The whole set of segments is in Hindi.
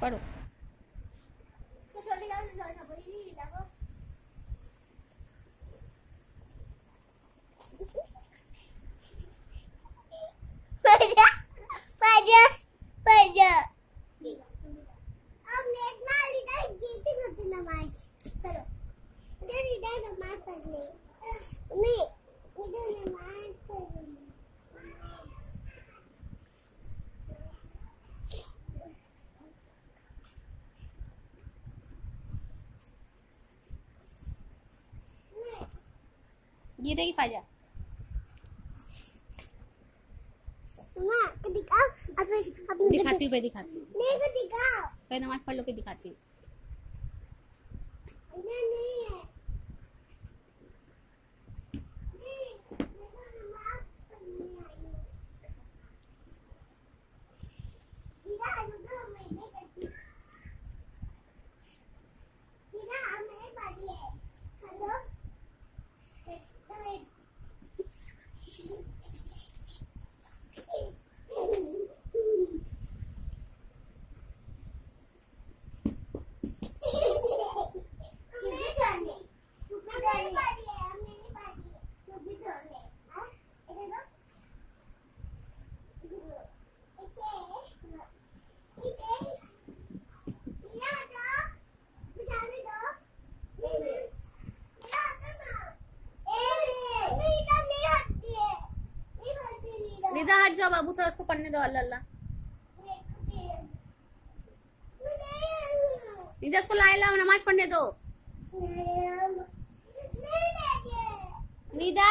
पढ़ो चलो इधर इधर नमाज़ पढ़ने नहीं इधर नमाज़ पढ़ने फाजा दिखाओ अपने अपने दिखाती हूँ दिखाती हूँ दिखाओ नमाज़ पढ़ लो के दिखाती हूँ इधर नहीं है नहीं मैं तो नमाज़ पढ़ने आई हूँ इधर रुको मैं नहीं करती इधर हमें बारी है हेलो निदा हट जाओ बाबू, थोड़ा उसको पढ़ने दो, अल्लाह अल्लाह। इधर उसको लाए, लाओ, नमाज़ पढ़ने दो। निदा?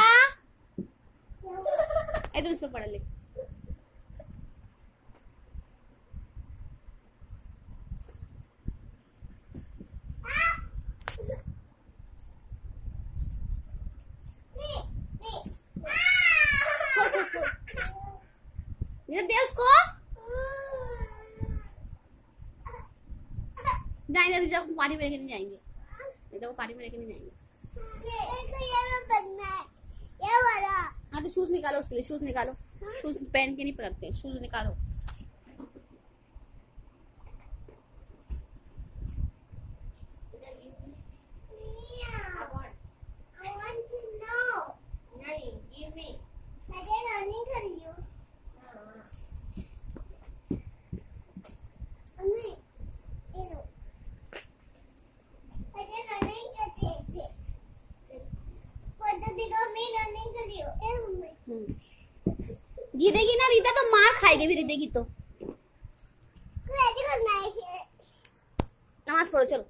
तुम उसको पढ़ ले निदा दे उसको जाएँगे। निदा को पार्टी में लेके नहीं जाएँगे। को पार्टी में लेके नहीं जाएँगे हाँ। तो शूज़ निकालो उसके लिए शूज़ निकालो। शूज़ पहन के नहीं पकड़ते शूज़ निकालो। गिरेगी ना, रीता तो मार खाएगी भी गिरेगी तो। नमाज़ पढ़ो, चलो।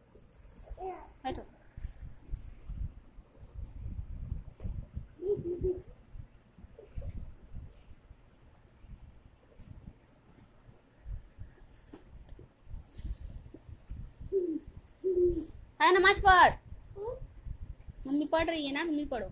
बैठो। हाँ नमाज़ पढ़। मम्मी पढ़ रही है ना, मम्मी पढ़ो।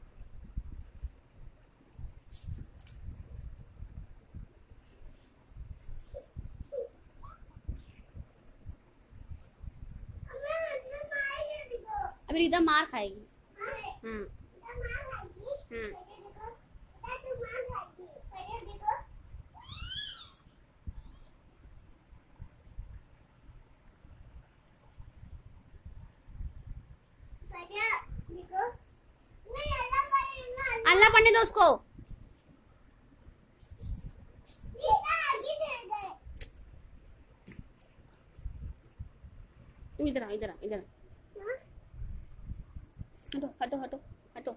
रीता मार खाएगी। हाँ। हाँ अल्लाह पढ़ने दो उसको। इधर इधर इधर हटो हटो हटो हटो